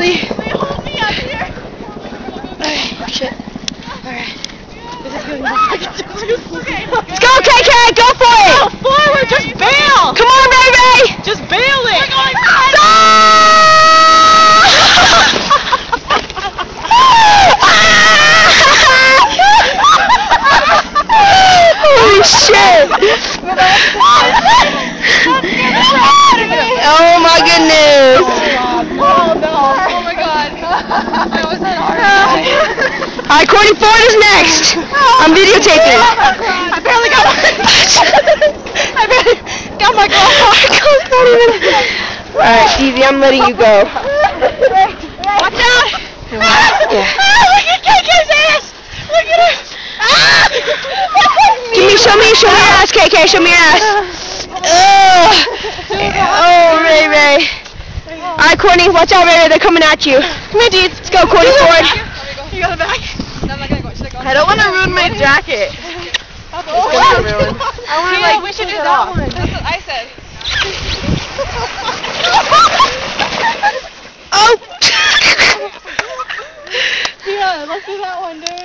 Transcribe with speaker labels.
Speaker 1: Lee.
Speaker 2: Hold me up here.
Speaker 1: Alright, shit. Alright. This is good.
Speaker 2: okay.
Speaker 1: Let's go, KK! Go for it!
Speaker 2: Go forward, just bail.
Speaker 1: Come on, Ray Ray!
Speaker 2: Just bail it. We're going
Speaker 1: Holy shit! oh my goodness!
Speaker 2: Oh no! Oh my god! I was that hard.
Speaker 1: Alright, Courtney Ford is next! I'm videotaping.
Speaker 2: I barely got my. I barely got my girl.
Speaker 1: Alright, Stevie, I'm letting you go.
Speaker 2: Watch out!
Speaker 1: Yeah.
Speaker 2: Ah, look at KK's ass! Look at her! Ah!
Speaker 1: Give me, show me, show me your ass, KK, show me your ass. Ugh. Oh. Alright, Courtney, watch out, Ray Ray, they're coming at you. Come here, dudes. Let's go, Courtney Ford.
Speaker 2: You got the back.
Speaker 3: I don't want to ruin my jacket.
Speaker 2: Oh,
Speaker 3: I want to like
Speaker 2: we should do that
Speaker 3: off.
Speaker 2: one. That's what I said.
Speaker 1: Oh!
Speaker 2: yeah, let's do that one, dude.